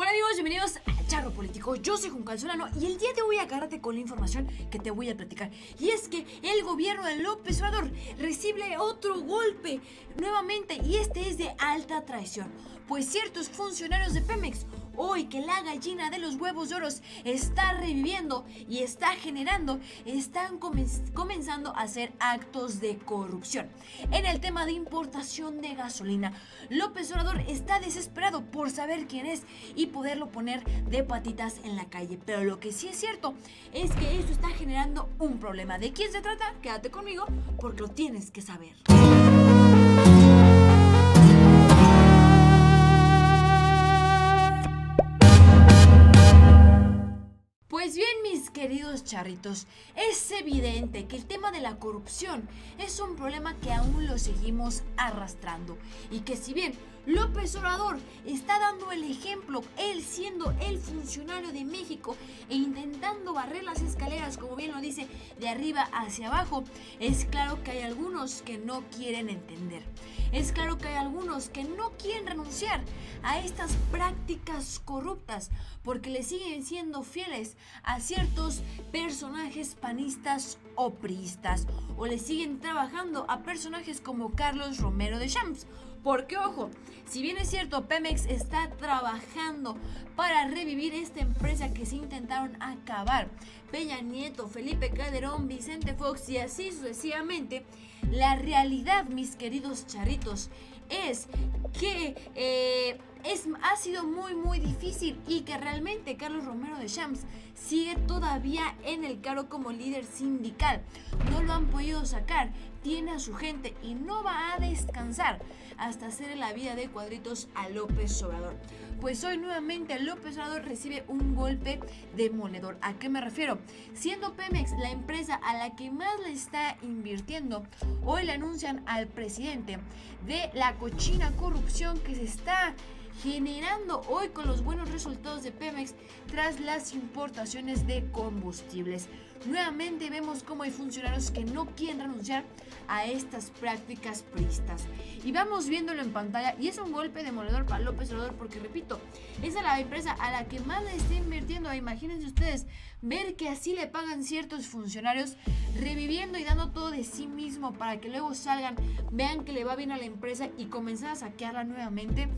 Hola amigos, bienvenidos a Charro Político. Yo soy Juncal Solano y el día de hoy agárrate con la información que te voy a platicar. Y es que el gobierno de López Obrador recibe otro golpe nuevamente y este es de alta traición. Pues ciertos funcionarios de Pemex hoy que la gallina de los huevos de oros está reviviendo y está generando, están comenzando a hacer actos de corrupción. En el tema de importación de gasolina, López Obrador está desesperado por saber quién es y poderlo poner de patitas en la calle. Pero lo que sí es cierto es que esto está generando un problema. ¿De quién se trata? Quédate conmigo porque lo tienes que saber. Pues bien, mis queridos charritos, es evidente que el tema de la corrupción es un problema que aún lo seguimos arrastrando y que si bien López Obrador está dando el ejemplo, él siendo el funcionario de México e intentando barrer las escaleras, como bien lo dice, de arriba hacia abajo, es claro que hay algunos que no quieren entender. Es claro que hay algunos que no quieren renunciar a estas prácticas corruptas porque le siguen siendo fieles a ciertos personajes panistas o priistas o le siguen trabajando a personajes como Carlos Romero de Champs porque, ojo, si bien es cierto, Pemex está trabajando para revivir esta empresa que se intentaron acabar, Peña Nieto, Felipe Calderón, Vicente Fox y así sucesivamente, la realidad, mis queridos charritos, es que eh, es, ha sido muy muy difícil y que realmente Carlos Romero de Champs sigue todavía en el cargo como líder sindical. No lo han podido sacar, tiene a su gente y no va a descansar hasta hacer la vida de cuadritos a López Obrador. Pues hoy nuevamente López Obrador recibe un golpe demoledor. ¿A qué me refiero? Siendo Pemex la empresa a la que más le está invirtiendo, hoy le anuncian al presidente de la cochina corrupción que se está generando hoy con los buenos resultados de Pemex tras las importaciones de combustibles. Nuevamente vemos cómo hay funcionarios que no quieren renunciar a estas prácticas pristas. Y vamos viéndolo en pantalla y es un golpe demoledor para López Obrador porque repito, es a la empresa a la que más le está invirtiendo. Imagínense ustedes ver que así le pagan ciertos funcionarios reviviendo y dando todo de sí mismo para que luego salgan, vean que le va bien a la empresa y comenzar a saquearla nuevamente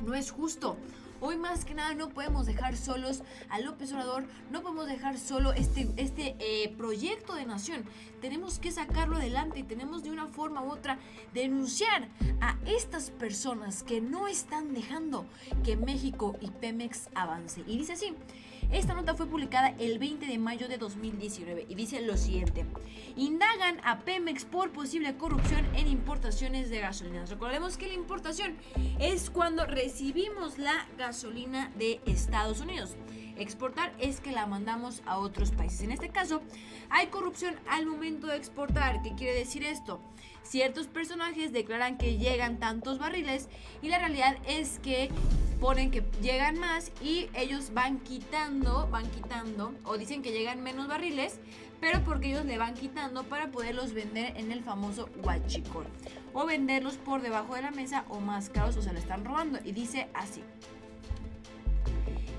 no es justo. Hoy más que nada no podemos dejar solos a López Obrador, no podemos dejar solo este, este eh, proyecto de nación. Tenemos que sacarlo adelante y tenemos de una forma u otra denunciar a estas personas que no están dejando que México y Pemex avance. Y dice así. Esta nota fue publicada el 20 de mayo de 2019 y dice lo siguiente. Indagan a Pemex por posible corrupción en importaciones de gasolinas. Recordemos que la importación es cuando recibimos la gasolina de Estados Unidos. Exportar es que la mandamos a otros países. En este caso, hay corrupción al momento de exportar. ¿Qué quiere decir esto? Ciertos personajes declaran que llegan tantos barriles y la realidad es que ponen que llegan más y ellos van quitando, van quitando o dicen que llegan menos barriles, pero porque ellos le van quitando para poderlos vender en el famoso huachicol o venderlos por debajo de la mesa o más caros o se lo están robando y dice así.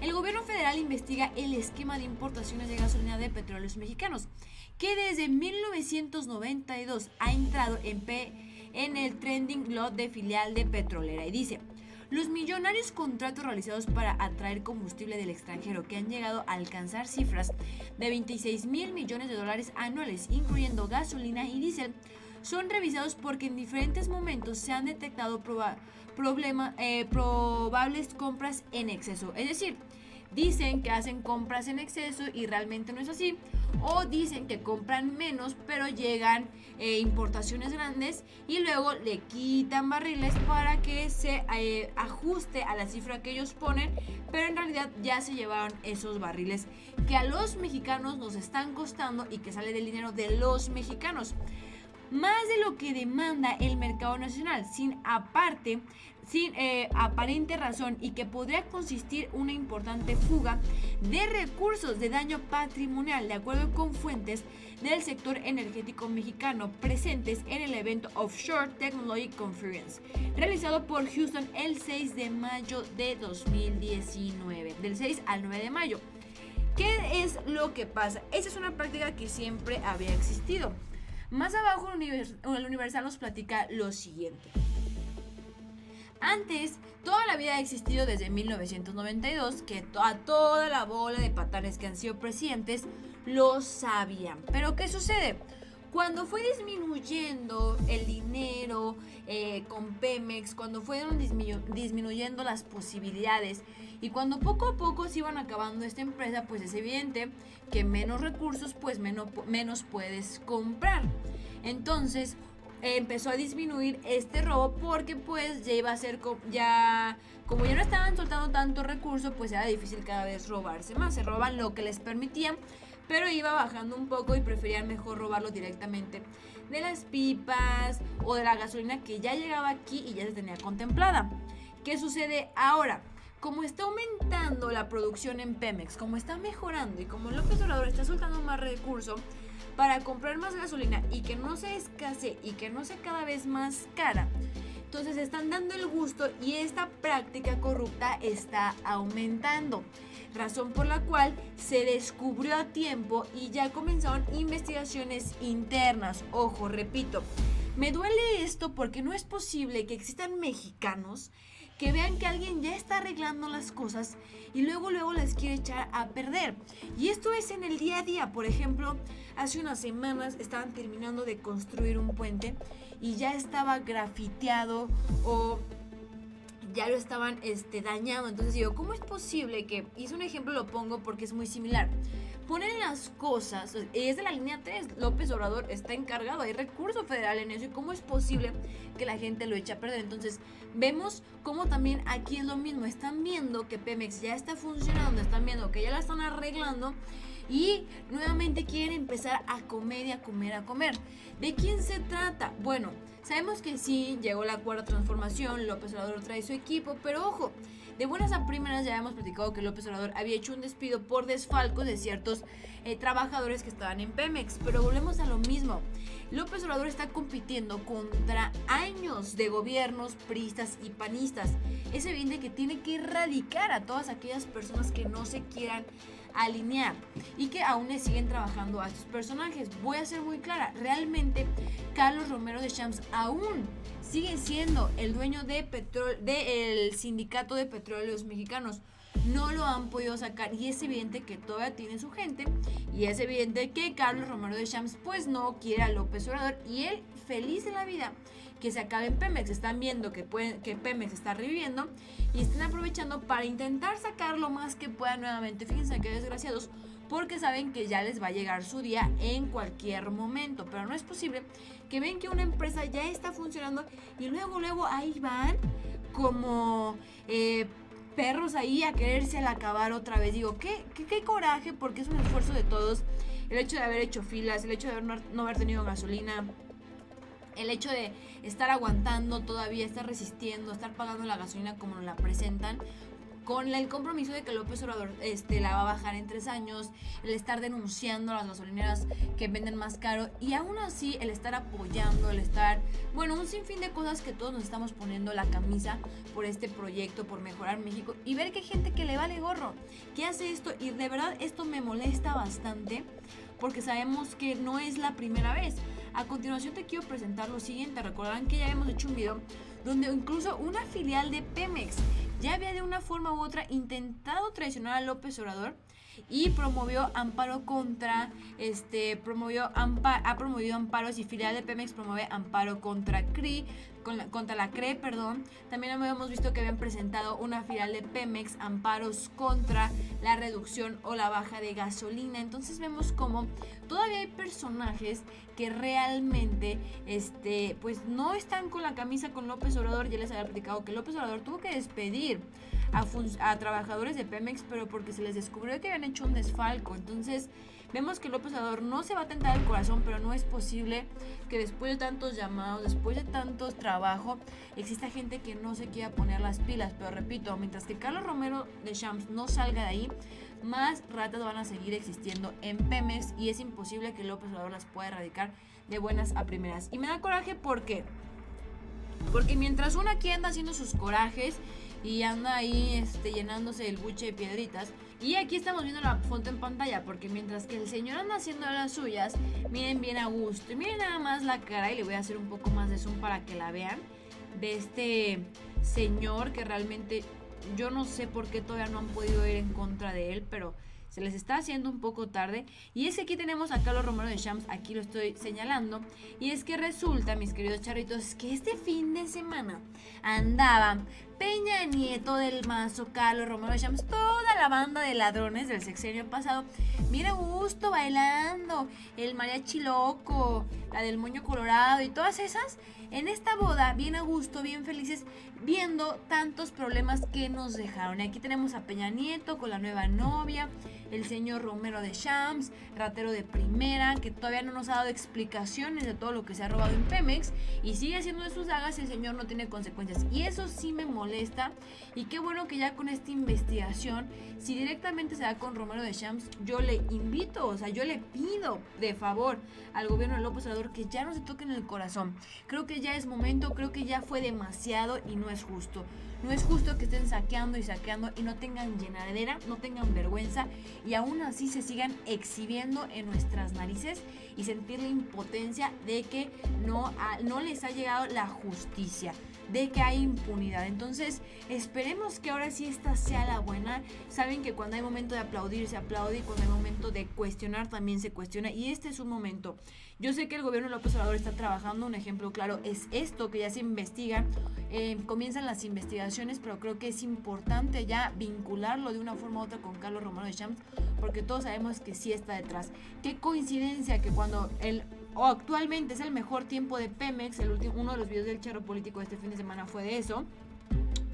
El gobierno federal investiga el esquema de importaciones de gasolina de petróleos mexicanos, que desde 1992 ha entrado en, P en el trending lot de filial de petrolera y dice, los millonarios contratos realizados para atraer combustible del extranjero que han llegado a alcanzar cifras de 26 mil millones de dólares anuales, incluyendo gasolina y diésel, son revisados porque en diferentes momentos se han detectado eh, probables compras en exceso. Es decir, dicen que hacen compras en exceso y realmente no es así. O dicen que compran menos pero llegan eh, importaciones grandes y luego le quitan barriles para que se eh, ajuste a la cifra que ellos ponen. Pero en realidad ya se llevaron esos barriles que a los mexicanos nos están costando y que sale del dinero de los mexicanos. Más de lo que demanda el mercado nacional, sin aparte sin eh, aparente razón y que podría consistir una importante fuga de recursos de daño patrimonial, de acuerdo con fuentes del sector energético mexicano presentes en el evento Offshore Technology Conference, realizado por Houston el 6 de mayo de 2019, del 6 al 9 de mayo. ¿Qué es lo que pasa? Esa es una práctica que siempre había existido. Más abajo el Universal nos platica lo siguiente. Antes, toda la vida ha existido desde 1992 que a toda la bola de patanes que han sido presidentes lo sabían. Pero ¿qué sucede? Cuando fue disminuyendo el dinero eh, con Pemex, cuando fueron disminuyendo las posibilidades y cuando poco a poco se iban acabando esta empresa, pues es evidente que menos recursos, pues menos, menos puedes comprar. Entonces, empezó a disminuir este robo porque pues ya iba a ser ya como ya no estaban soltando tanto recurso pues era difícil cada vez robarse más se roban lo que les permitían pero iba bajando un poco y preferían mejor robarlo directamente de las pipas o de la gasolina que ya llegaba aquí y ya se tenía contemplada ¿qué sucede ahora? como está aumentando la producción en Pemex, como está mejorando y como López Obrador está soltando más recursos, para comprar más gasolina y que no se escase y que no sea cada vez más cara. Entonces están dando el gusto y esta práctica corrupta está aumentando. Razón por la cual se descubrió a tiempo y ya comenzaron investigaciones internas. Ojo, repito, me duele esto porque no es posible que existan mexicanos que vean que alguien ya está arreglando las cosas y luego luego las quiere echar a perder. Y esto es en el día a día. Por ejemplo, hace unas semanas estaban terminando de construir un puente y ya estaba grafiteado o ya lo estaban este, dañando. Entonces digo, ¿cómo es posible que, hice un ejemplo, lo pongo porque es muy similar ponen las cosas, es de la línea 3, López Obrador está encargado, hay recurso federal en eso y cómo es posible que la gente lo eche a perder. Entonces, vemos cómo también aquí es lo mismo, están viendo que Pemex ya está funcionando, están viendo que ya la están arreglando y nuevamente quieren empezar a comer y a comer, a comer. ¿De quién se trata? Bueno, sabemos que sí, llegó la cuarta transformación, López Obrador trae su equipo, pero ojo, de buenas a primeras ya hemos platicado que López Obrador había hecho un despido por desfalco de ciertos eh, trabajadores que estaban en Pemex. Pero volvemos a lo mismo. López Obrador está compitiendo contra años de gobiernos priistas y panistas. Es evidente que tiene que erradicar a todas aquellas personas que no se quieran alinear y que aún le siguen trabajando a estos personajes. Voy a ser muy clara, realmente Carlos Romero de Champs aún sigue siendo el dueño de del sindicato de petróleos mexicanos. No lo han podido sacar y es evidente que todavía tiene su gente y es evidente que Carlos Romero de Champs pues no quiere a López Obrador y él feliz en la vida que se acabe en Pemex. Están viendo que, que Pemex está reviviendo y están aprovechando para intentar sacar lo más que puedan nuevamente. Fíjense que desgraciados porque saben que ya les va a llegar su día en cualquier momento. Pero no es posible que ven que una empresa ya está funcionando y luego, luego ahí van como eh, perros ahí a quererse acabar otra vez. Digo, ¿qué, ¿qué, coraje, porque es un esfuerzo de todos. El hecho de haber hecho filas, el hecho de no haber tenido gasolina, el hecho de estar aguantando todavía, estar resistiendo, estar pagando la gasolina como nos la presentan, con el compromiso de que López Obrador este, la va a bajar en tres años, el estar denunciando a las gasolineras que venden más caro y aún así el estar apoyando, el estar, bueno, un sinfín de cosas que todos nos estamos poniendo la camisa por este proyecto, por mejorar México y ver que hay gente que le vale gorro, que hace esto y de verdad esto me molesta bastante porque sabemos que no es la primera vez. A continuación te quiero presentar lo siguiente. Recordarán que ya hemos hecho un video donde incluso una filial de Pemex ya había de una forma u otra intentado traicionar a López Obrador y promovió amparo contra, este, promovió ha promovido amparos y filial de Pemex promueve amparo contra CRI, contra la CRE, perdón. También habíamos visto que habían presentado una filial de Pemex amparos contra la reducción o la baja de gasolina. Entonces vemos como todavía hay personajes que realmente este, pues no están con la camisa con López Obrador. Ya les había platicado que López Obrador tuvo que despedir a, trabajadores de Pemex, pero porque se les descubrió que habían hecho un desfalco. Entonces, vemos que López Obrador no se va a tentar el corazón, pero no es posible que después de tantos llamados, después de tantos trabajo, exista gente que no se quiera poner las pilas. Pero repito, mientras que Carlos Romero de Shams no salga de ahí, más ratas van a seguir existiendo en Pemex y es imposible que López Obrador las pueda erradicar de buenas a primeras. Y me da coraje porque porque mientras uno aquí anda haciendo sus corajes y anda ahí este, llenándose el buche de piedritas, y aquí estamos viendo la foto en pantalla, porque mientras que el señor anda haciendo las suyas, miren bien a gusto. Y miren nada más la cara, y le voy a hacer un poco más de zoom para que la vean, de este señor que realmente yo no sé por qué todavía no han podido ir en contra de él, pero se les está haciendo un poco tarde. Y es que aquí tenemos a Carlos Romero de Shams, aquí lo estoy señalando. Y es que resulta, mis queridos charritos, que este fin de semana andaban Peña Nieto del Mazo, Carlos Romero Shams, toda la banda de ladrones del sexenio pasado. Mira gusto bailando, el mariachi loco, la del moño colorado y todas esas en esta boda, bien a gusto, bien felices, viendo tantos problemas que nos dejaron. Y aquí tenemos a Peña Nieto con la nueva novia, el señor Romero de Shams, ratero de primera, que todavía no nos ha dado explicaciones de todo lo que se ha robado en Pemex y sigue haciendo de sus dagas y el señor no tiene consecuencias. Y eso sí me molesta y qué bueno que ya con esta investigación, si directamente se da con Romero de Shams, yo le invito, o sea, yo le pido de favor al gobierno de López Obrador que ya no se toque en el corazón. Creo que ya es momento, creo que ya fue demasiado y no es justo. No es justo que estén saqueando y saqueando y no tengan llenadera, no tengan vergüenza y aún así se sigan exhibiendo en nuestras narices y sentir la impotencia de que no, no les ha llegado la justicia de que hay impunidad. Entonces, esperemos que ahora sí esta sea la buena. Saben que cuando hay momento de aplaudir, se aplaude y cuando hay momento de cuestionar, también se cuestiona. Y este es un momento. Yo sé que el gobierno de López Obrador está trabajando, un ejemplo claro es esto, que ya se investiga, eh, comienzan las investigaciones, pero creo que es importante ya vincularlo de una forma u otra con Carlos Romano de Champs, porque todos sabemos que sí está detrás. Qué coincidencia que cuando el o actualmente es el mejor tiempo de Pemex, el último, uno de los videos del charro político de este fin de semana fue de eso,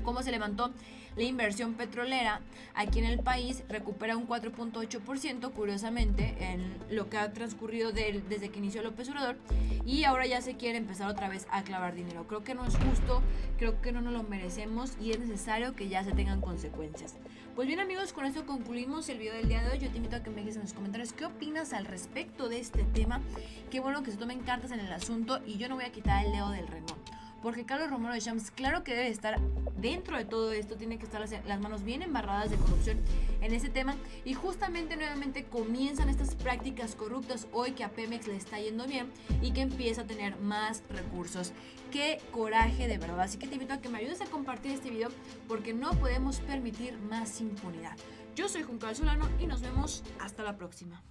cómo se levantó la inversión petrolera aquí en el país recupera un 4.8%, curiosamente, en lo que ha transcurrido desde que inició López Obrador, y ahora ya se quiere empezar otra vez a clavar dinero. Creo que no es justo, creo que no nos lo merecemos y es necesario que ya se tengan consecuencias. Pues bien amigos, con esto concluimos el video del día de hoy. Yo te invito a que me dejes en los comentarios qué opinas al respecto de este tema. Qué bueno que se tomen cartas en el asunto y yo no voy a quitar el dedo del renón porque Carlos Romero de Champs, claro que debe estar dentro de todo esto, tiene que estar las, manos bien embarradas de corrupción en ese tema. Y justamente nuevamente comienzan estas prácticas corruptas hoy que a Pemex le está yendo bien y que empieza a tener más recursos. Qué coraje de verdad. Así que te invito a que me ayudes a compartir este video porque no podemos permitir más impunidad. Yo soy Juncal Solano y nos vemos hasta la próxima.